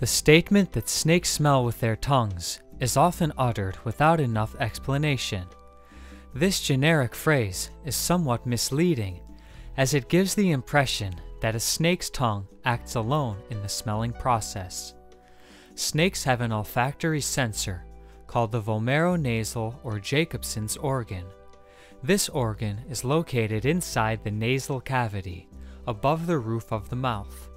The statement that snakes smell with their tongues is often uttered without enough explanation. This generic phrase is somewhat misleading as it gives the impression that a snake's tongue acts alone in the smelling process. Snakes have an olfactory sensor called the vomeronasal or Jacobson's organ. This organ is located inside the nasal cavity, above the roof of the mouth.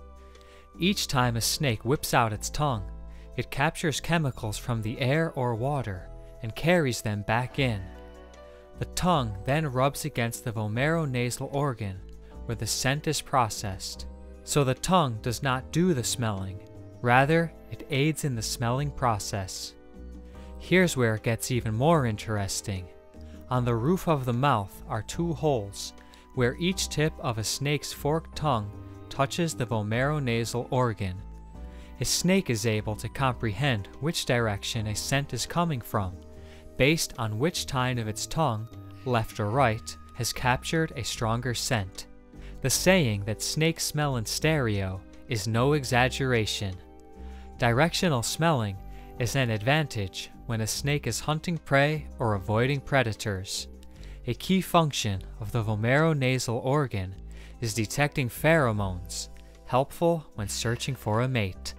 Each time a snake whips out its tongue, it captures chemicals from the air or water and carries them back in. The tongue then rubs against the vomeronasal organ where the scent is processed. So the tongue does not do the smelling, rather, it aids in the smelling process. Here's where it gets even more interesting. On the roof of the mouth are two holes, where each tip of a snake's forked tongue touches the vomeronasal organ. A snake is able to comprehend which direction a scent is coming from, based on which tine of its tongue, left or right, has captured a stronger scent. The saying that snakes smell in stereo is no exaggeration. Directional smelling is an advantage when a snake is hunting prey or avoiding predators. A key function of the vomeronasal organ is detecting pheromones, helpful when searching for a mate.